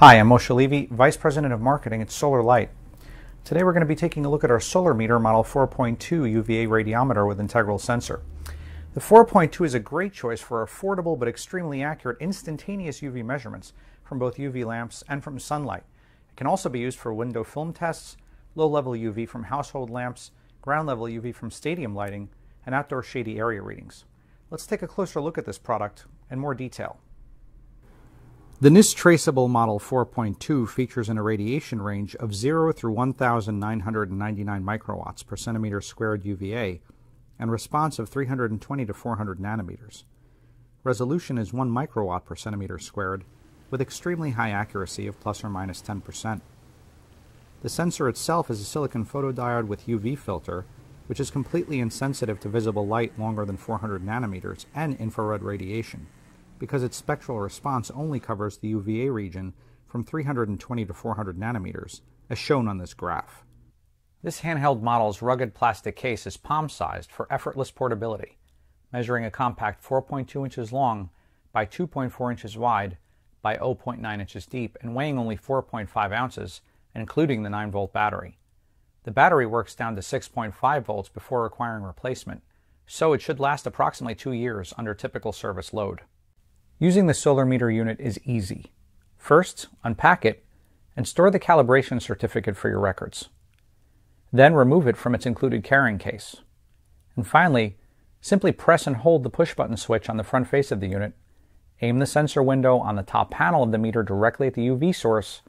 Hi, I'm Moshe Levy, Vice President of Marketing at Solar Light. Today we're going to be taking a look at our Solarmeter model 4.2 UVA radiometer with integral sensor. The 4.2 is a great choice for affordable but extremely accurate instantaneous UV measurements from both UV lamps and from sunlight. It can also be used for window film tests, low-level UV from household lamps, ground-level UV from stadium lighting, and outdoor shady area readings. Let's take a closer look at this product in more detail. The NIST Traceable Model 4.2 features an irradiation range of 0 through 1,999 microwatts per centimeter squared UVA and response of 320 to 400 nanometers. Resolution is 1 microwatt per centimeter squared with extremely high accuracy of plus or minus 10%. The sensor itself is a silicon photodiode with UV filter, which is completely insensitive to visible light longer than 400 nanometers and infrared radiation because its spectral response only covers the UVA region from 320 to 400 nanometers, as shown on this graph. This handheld model's rugged plastic case is palm-sized for effortless portability, measuring a compact 4.2 inches long by 2.4 inches wide by 0.9 inches deep and weighing only 4.5 ounces, including the 9-volt battery. The battery works down to 6.5 volts before requiring replacement, so it should last approximately two years under typical service load. Using the Solarmeter unit is easy. First, unpack it and store the calibration certificate for your records. Then remove it from its included carrying case. And finally, simply press and hold the push button switch on the front face of the unit, aim the sensor window on the top panel of the meter directly at the UV source,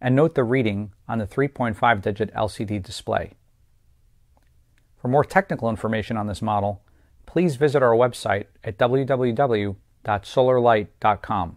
and note the reading on the 3.5 digit LCD display. For more technical information on this model, please visit our website at www www.solarlight.com.